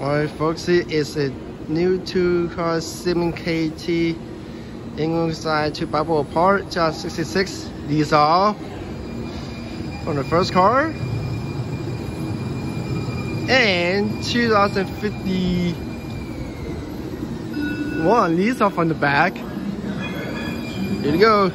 Alright folks, is a new two-car 7KT. Ingleside to Balboa Park, just 66. These are from the first car. And 2051, these are from the back. Here we go.